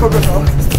guck euch auch.